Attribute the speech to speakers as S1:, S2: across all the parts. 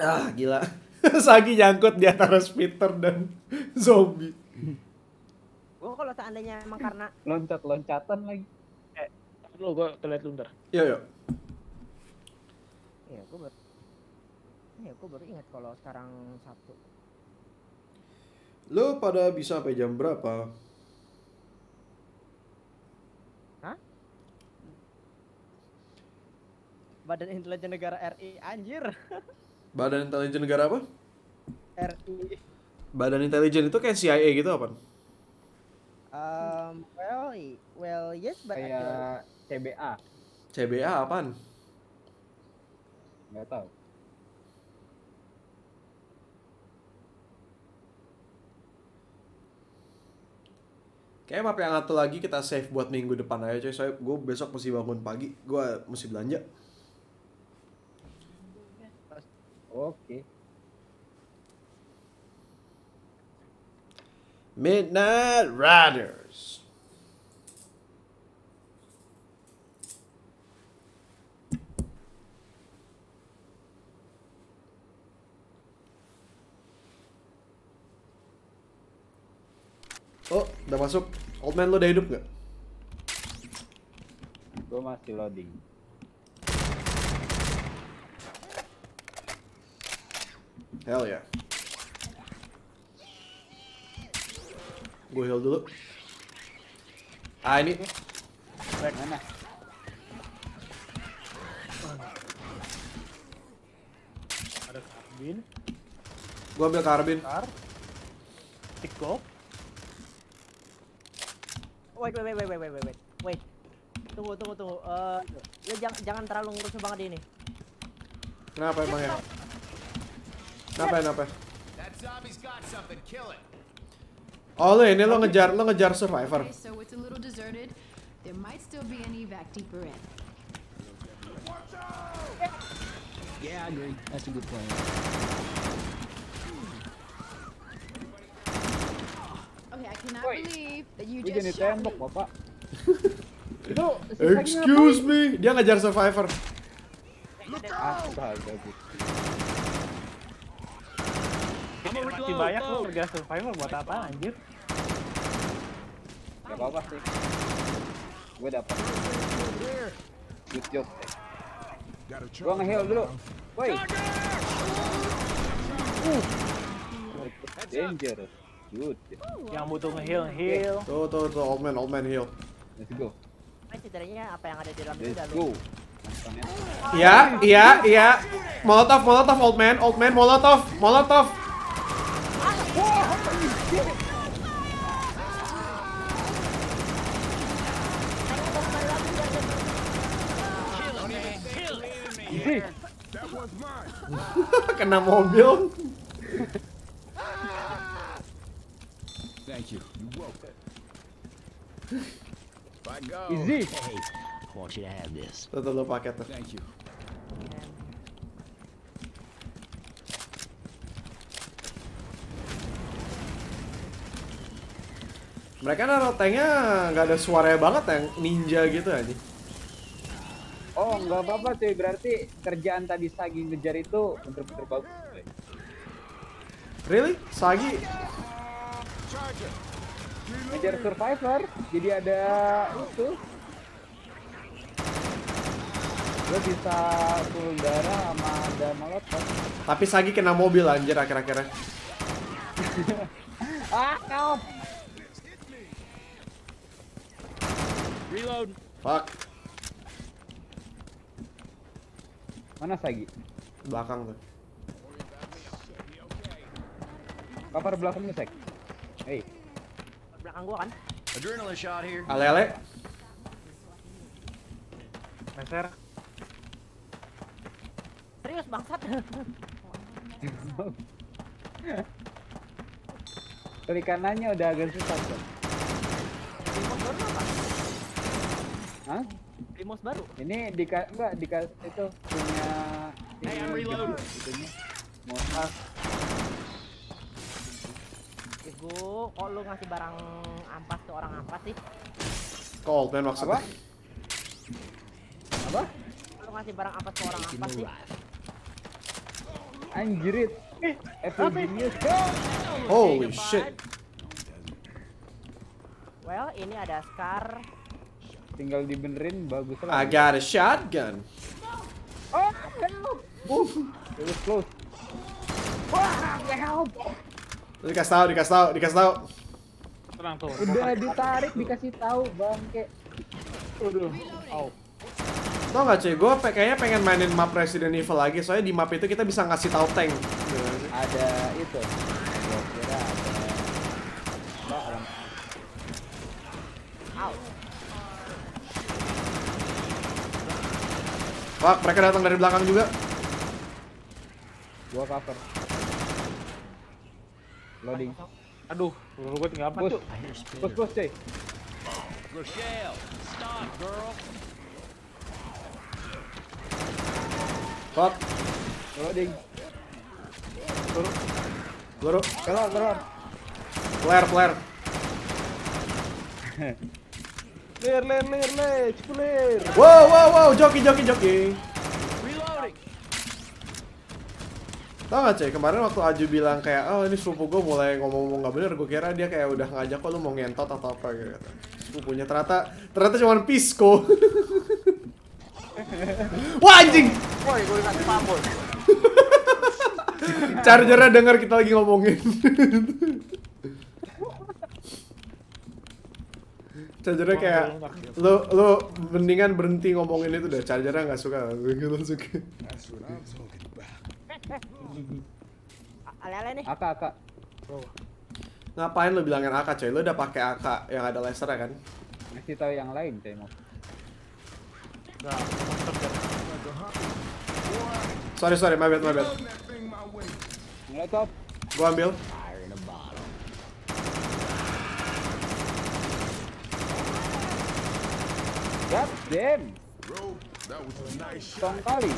S1: Ah, gila. Sagi nyangkut di antara Spitter dan zombie.
S2: Gua kalau seandainya emang karena
S3: Loncat-loncatan lagi.
S4: Lu gua terlihat lu ntar.
S1: Yo yo.
S2: ya gua baru ya gua baru ingat kalau sekarang Sabtu.
S1: Lu pada bisa sampai jam berapa?
S2: Badan Intelijen Negara RI anjir.
S1: Badan Intelijen Negara apa?
S2: RI.
S1: Badan Intelijen itu kayak CIA gitu apa?
S2: Um, well, well, yes, but
S3: Kayak CBA.
S1: CBA apaan?
S3: Nggak tahu.
S1: Kayak map yang satu lagi kita save buat minggu depan aja coy. Soalnya gue besok mesti bangun pagi. Gue mesti belanja.
S3: Oke.
S1: Midnight Riders. Oh, udah masuk. Old man lo udah hidup nggak?
S3: Gue masih loading.
S1: Hell ya. Gue heal dulu. Ah ini
S3: Mana?
S4: Ada karbin,
S1: gue ambil karbin.
S4: kar, tiko.
S2: Wait, wait, wait, wait, wait, wait, wait, wait. Tunggu, tunggu, tunggu. Eh, lu jangan jangan terlalu ngurus banget ini.
S1: Kenapa emang ya? Kenapa ya, kenapa? Oh lo ini lo ngejar lo ngejar survivor.
S5: Okay, so it's a little deserted. There might still be an evac deeper in.
S6: Yeah, I agree. That's a good plan.
S5: Okay, I cannot
S3: Woi,
S5: believe that you
S3: Gue jadi
S5: just shot
S3: tembok,
S5: me.
S3: Bapak. Itu si Sagi
S1: Excuse me, dia ngejar survivor.
S3: Ah,
S4: Masih banyak lu kerja survivor buat apa anjir?
S3: Gak apa-apa sih. Gue dapat. Good job. Gue nge-heal dulu. Woi. Uh. Danger. Good.
S4: Yang butuh nge-heal, heal.
S1: Tuh tuh tuh old man old man heal.
S3: Let's go.
S2: Nah, setidaknya apa yang ada di dalam itu
S3: Let's
S2: udah
S3: go.
S2: lu.
S3: Ya.
S1: Iya iya iya. Molotov molotov old man old man molotov molotov. Kena mobil.
S6: Thank you. You woke.
S7: By go.
S3: Easy.
S6: Hey, I want you to have this.
S1: Tuh tuh lo paket tuh.
S6: Thank you.
S1: Mereka naruh tanknya nggak ada suaranya banget yang ninja gitu aja.
S3: Nggak apa-apa cuy. Berarti kerjaan tadi Sagi ngejar itu bener-bener bagus. cuy.
S1: Really? Sagi?
S3: Ngejar survivor. Jadi ada itu. Lo bisa turun darah sama ada molotov.
S1: Tapi Sagi kena mobil anjir akhir-akhirnya.
S3: Ah, kau.
S4: Reload.
S1: Fuck.
S3: Mana Sagi?
S1: Belakang tuh.
S3: Cover belakangnya, Sek. Hey,
S2: Belakang gua kan.
S7: Adrenaline shot here.
S1: Ale-ale.
S4: Meser.
S2: Serius bangsat.
S3: klik kanannya udah agak susah, Sek.
S2: Remote baru apa?
S3: Hah?
S2: Remote baru.
S3: Ini di enggak di itu punya
S7: Hey, I'm
S3: ini
S7: reloading.
S3: itunya. Motor.
S2: Ibu, kok lu ngasih barang ampas ke orang ampas sih?
S1: Kok old man maksudnya?
S3: Apa? Apa?
S2: Lu ngasih barang apa ke orang
S6: the
S2: sih?
S3: Anjirit.
S4: Eh?
S3: Genius.
S1: Holy shit.
S2: Well, ini ada Scar.
S3: Tinggal dibenerin bagus
S1: I
S3: lah.
S1: got a shotgun.
S3: Help. It was close. Wah, help.
S1: Dikasih tahu, dikasih tahu, dikasih tahu.
S4: Tenang tuh.
S3: Udah ditarik dikasih tahu bangke.
S4: Aduh.
S1: Tau gak cuy, gue kayaknya pengen mainin map Resident Evil lagi Soalnya di map itu kita bisa ngasih tahu tank
S3: Ada itu. Gua kira ada. Mbak, orang
S2: Au.
S1: Wah, mereka datang dari belakang juga
S3: gua cover. Loading.
S4: Aduh, peluru gue tinggal apa tuh?
S6: Spitter.
S3: push, cuy.
S7: Rochelle, stop, girl.
S1: Kok,
S3: Loading.
S1: peluru,
S3: Keluar, keluar.
S1: flare, flare
S4: Lir, lir, lir, lir, cikulir.
S1: Wow, wow, wow, joki, joki, joki
S7: Reloading.
S1: Tau gak cuy, kemarin waktu Aju bilang kayak Oh ini sepupu gue mulai ngomong-ngomong gak bener Gue kira dia kayak udah ngajak kok lu mau ngentot atau apa gitu Sepupunya ternyata, ternyata cuma pisco Wah anjing!
S4: Woi, gue kasih pamor.
S1: Chargernya denger kita lagi ngomongin Chargernya kayak lu lu mendingan berhenti ngomongin itu deh. Chargernya nggak suka, gue langsung kayak,
S2: Ale-ale nih.
S3: AK, AK.
S1: Ngapain lu bilangin AK coy? Lu udah pakai AK yang ada laser kan?
S3: Ngasih tahu yang lain, cuy mau.
S4: Nah.
S1: Sorry sorry, my bad my bad.
S3: Molotov.
S1: Gua ambil.
S3: Damn. Tong kali.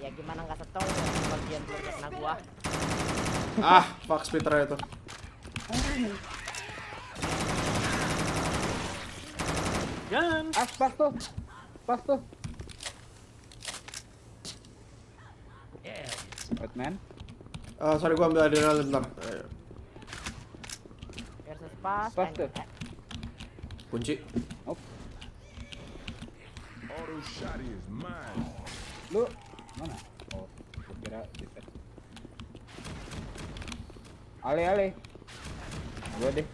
S2: Ya gimana nggak setong bagian peluru kena gua.
S1: Ah, fuck splitter itu.
S4: Jangan.
S3: Ah, pas tuh. Pas tuh. Batman.
S1: Eh, sorry gua ambil adrenalin bentar. Eh,
S2: Versus pas.
S3: Pas tuh.
S2: Eh,
S1: kunci.
S3: Lu mana? Oh, kira bisa. Ale ale. Gua deh.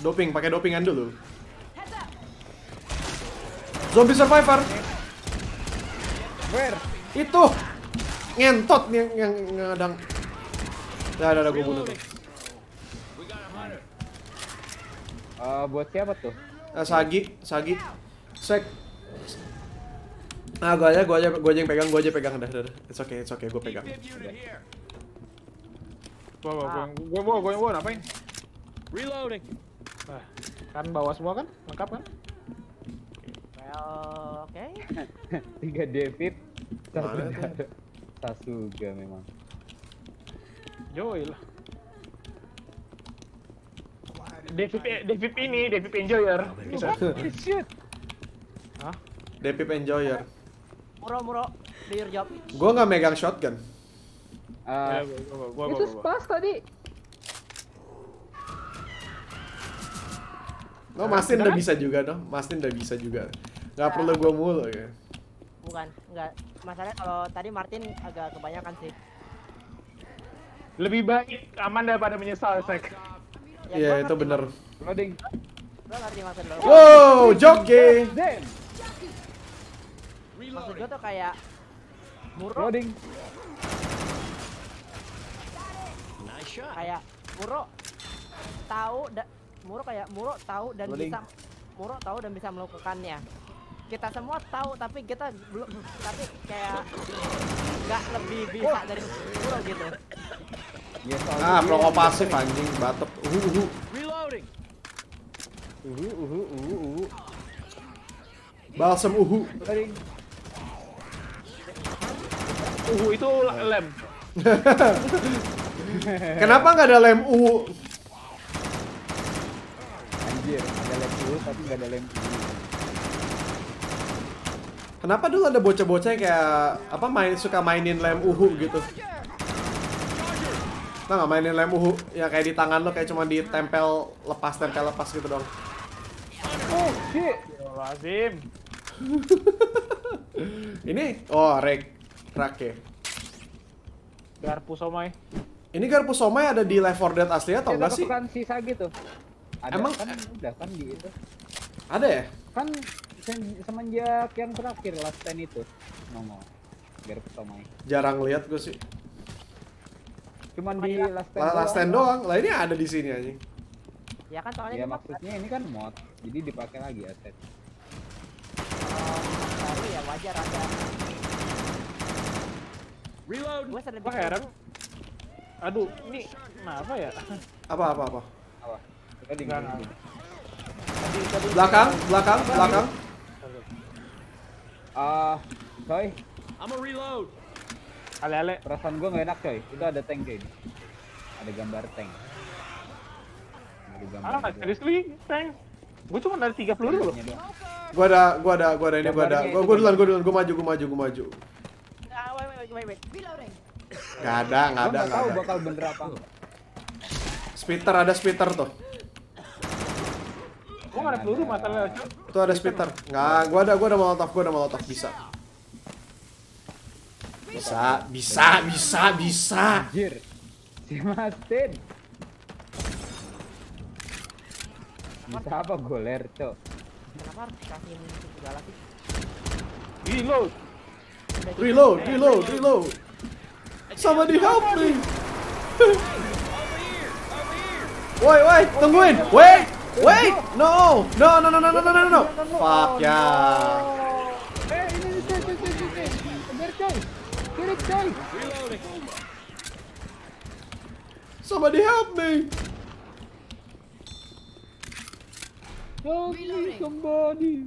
S1: Doping, pakai dopingan dulu. Zombie survivor.
S3: Where?
S1: Itu ngentot nih yang yang ngadang. Ya, ada ada gua bunuh tuh.
S3: Eh, buat siapa tuh?
S1: Eh, Sagi, Sagi. Sek. Ah, gua aja, gua aja, gua aja yang pegang, gua aja pegang dah, dah, dah. It's okay, it's okay, gua pegang.
S4: Gua, gua, gua, gua, gua, gua, gua, ngapain?
S7: Reloading.
S4: Nah, kan bawa semua kan? Lengkap kan?
S2: Well, oke.
S3: Tiga David. Satu. Sasuga memang.
S4: Joy lah. David, David ini, David Enjoyer.
S3: Shit.
S4: Hah?
S1: Depip Enjoyer.
S2: Muro muro. Do your job.
S1: Gua nggak megang shotgun.
S3: Eh,
S4: Ya, gua, gua, gua, gua,
S3: itu pas tadi.
S1: No, Mastin udah bisa juga dong. Mastin udah bisa juga. Nggak perlu gua mulu ya.
S2: Bukan, enggak. Masalahnya kalau tadi Martin agak kebanyakan sih.
S4: Lebih baik aman daripada menyesal, Sek.
S2: Ya,
S1: Iya, itu bener.
S3: Loading.
S2: maksud- Gua ngerti maksud lo.
S1: Wow, joki.
S2: Maksud gua tuh kayak Muro
S3: Loading.
S7: Nice shot.
S2: kayak Muro tahu Muro kayak Muro tahu dan
S3: Loading.
S2: bisa Muro tahu dan bisa melakukannya. Kita semua tahu tapi kita belum tapi kayak nggak lebih bisa dari Muro gitu.
S3: Ya, soalnya
S1: Ah, proko pasif anjing, batuk. Uhu, uhu.
S7: Reloading.
S3: Uhu, uhu, uhu, uhu.
S1: Balsam uhu.
S3: Loading.
S4: Uh, itu lem.
S1: Kenapa nggak ada lem uhu?
S3: Anjir, ada lab dulu tapi nggak ada lem.
S1: Kenapa dulu ada bocah-bocah yang kayak apa main suka mainin lem uhu gitu? Nah nggak mainin lem uhu yang kayak di tangan lo kayak cuma ditempel lepas tempel lepas gitu dong.
S3: Oh shit.
S4: Lazim.
S1: Ini oh rek rake.
S4: Garpu somai.
S1: Ini garpu somai ada di Left 4 Dead asli atau
S3: Kita
S1: enggak sih?
S3: kesukaan sisa gitu. Ada
S1: Emang-
S3: kan udah kan di itu.
S1: Ada ya?
S3: Kan semenjak yang terakhir last stand itu nongol. Garpu somai.
S1: Jarang lihat gue sih.
S3: Cuman di last stand.
S1: La- Last stand doang. Lah ini ada di sini anjing.
S2: Ya kan soalnya
S3: Ya maksudnya ini kan mod, jadi dipakai lagi aset.
S2: baru ya wajar ada.
S7: Reload.
S4: Apa heran? Aduh, ini kenapa ya?
S1: Apa apa apa?
S3: Apa? Kita di.
S4: Tadi
S1: Belakang, belakang, belakang.
S3: Ah, coy,
S7: I'm a reload.
S4: Ale-ale.
S3: perasaan gua nggak enak coy. Itu ada tank coy. Ada gambar tank. Ada gambar.
S4: Ah, seriously, thanks. Gue cuma ada tiga peluru loh.
S1: Gua ada, gua ada, gua ada ini, gua ada. Gua, gua duluan, gua duluan, gua maju, gua maju, gua maju.
S2: Ah, wait, wait, wait.
S1: Gak ada, gak
S3: Gua
S1: ada,
S3: nggak
S1: gak
S3: tahu
S1: ada.
S3: bakal bener apa.
S1: Spitter ada spitter tuh.
S4: Gue gak ada peluru masalahnya. Cok.
S1: Tuh ada spitter. Nggak, gua ada, gua ada molotov, gua ada molotov bisa. Bisa, bisa, bisa, bisa.
S3: Anjir. Si Martin. Bisa apa goler, cok?
S2: Kenapa harus dikasih segala sih?
S4: Reload.
S1: Reload, reload, reload. Somebody help me. Woi, woi, tungguin. Wait, wait. No, no, no, no, no, no, no, no, no. Fuck ya.
S3: Eh, coy. Kiri coy.
S7: Reloading.
S1: Somebody help me.
S3: Help me somebody.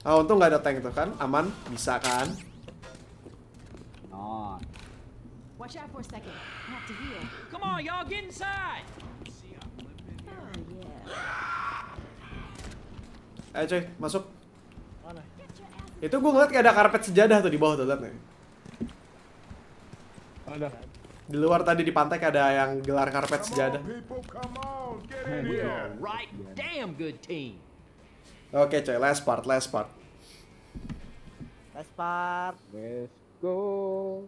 S1: Ah, untung nggak ada tank tuh kan, aman, bisa kan?
S3: Non.
S5: Watch out for a second. Have to heal.
S7: Come on, y'all, get inside.
S5: Oh, yeah.
S1: Ayo coy, masuk.
S4: Mana?
S1: Itu gue ngeliat kayak ada karpet sejadah tuh di bawah tuh, liat nih.
S4: Ada.
S1: Di luar tadi di pantai ada yang gelar karpet sejadah. Oke coy, last part, last part.
S2: Last part.
S3: Let's go.